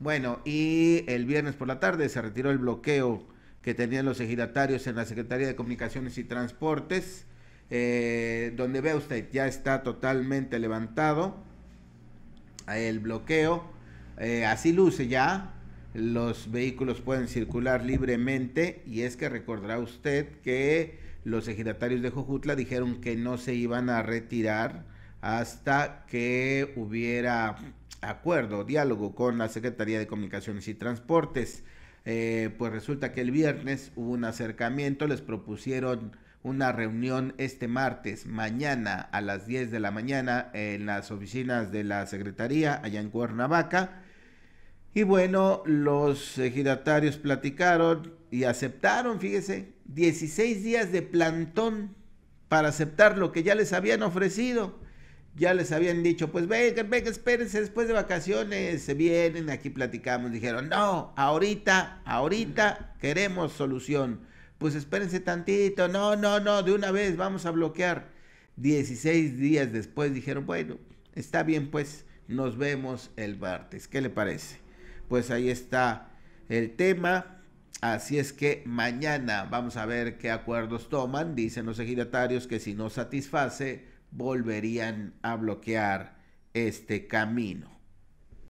Bueno, y el viernes por la tarde se retiró el bloqueo que tenían los ejidatarios en la Secretaría de Comunicaciones y Transportes, eh, donde ve usted, ya está totalmente levantado el bloqueo, eh, así luce ya, los vehículos pueden circular libremente y es que recordará usted que los ejidatarios de Jojutla dijeron que no se iban a retirar hasta que hubiera acuerdo, diálogo con la Secretaría de Comunicaciones y Transportes. Eh, pues resulta que el viernes hubo un acercamiento, les propusieron una reunión este martes, mañana a las 10 de la mañana en las oficinas de la Secretaría allá en Cuernavaca. Y bueno, los ejidatarios platicaron y aceptaron, fíjese, 16 días de plantón para aceptar lo que ya les habían ofrecido. Ya les habían dicho, pues venga, venga, espérense después de vacaciones, se vienen, aquí platicamos. Dijeron, no, ahorita, ahorita queremos solución. Pues espérense tantito, no, no, no, de una vez vamos a bloquear. 16 días después dijeron, bueno, está bien, pues nos vemos el martes. ¿Qué le parece? Pues ahí está el tema. Así es que mañana vamos a ver qué acuerdos toman. Dicen los ejidatarios que si no satisface, volverían a bloquear este camino.